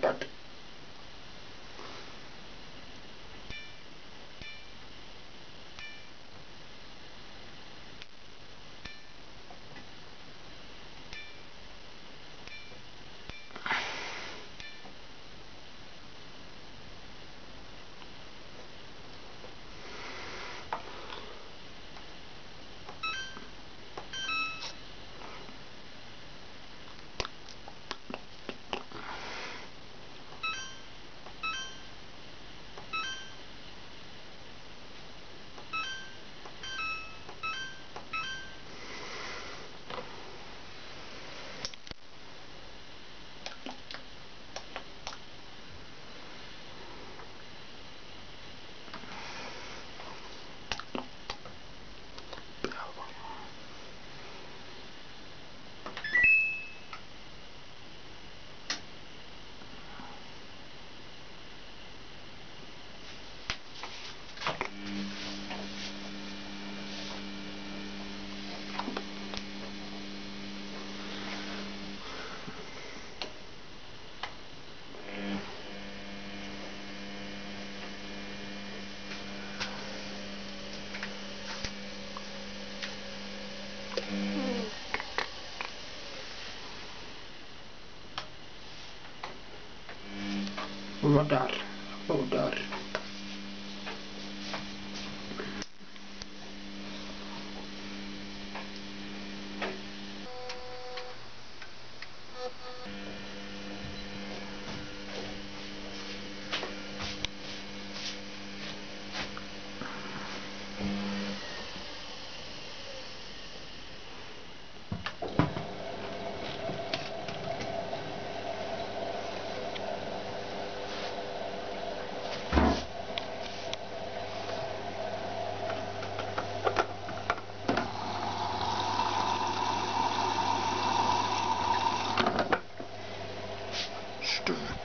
but powder powder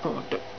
と思って。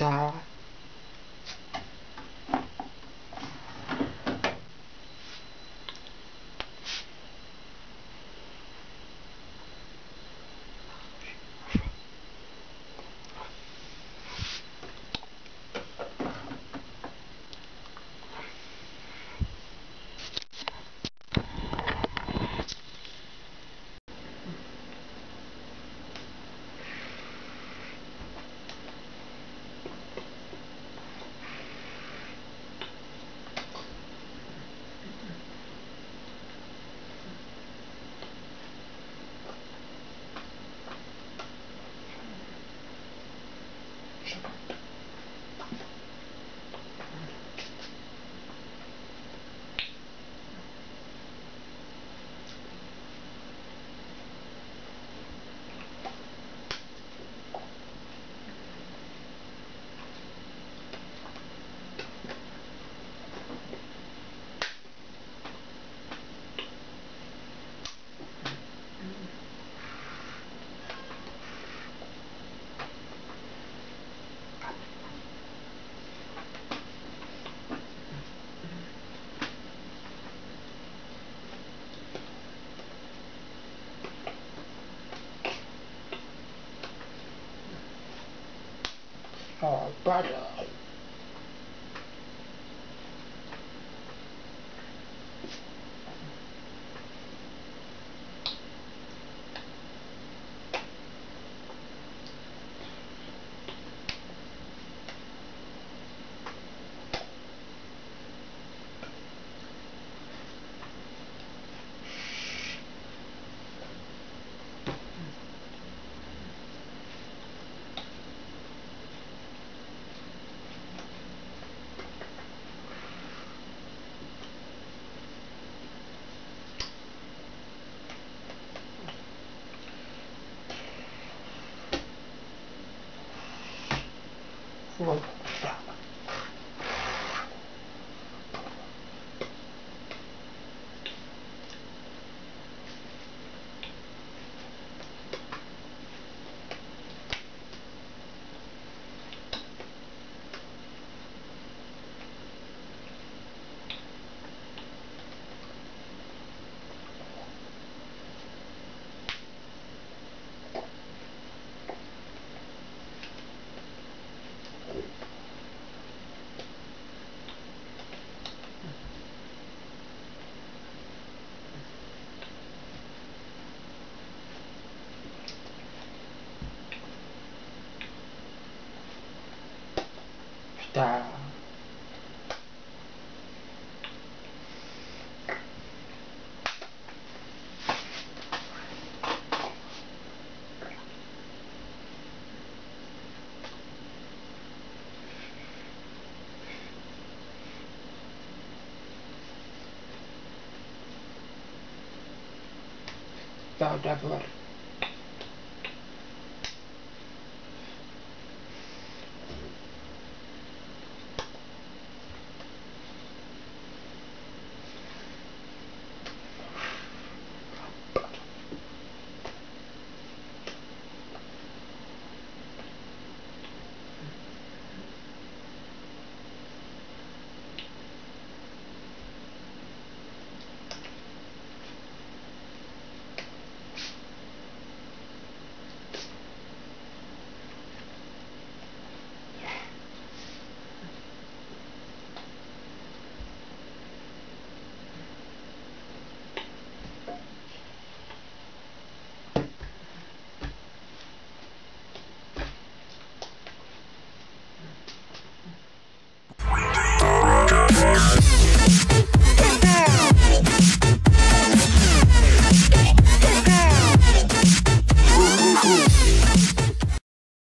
Duh. or brother. Sta sta davvero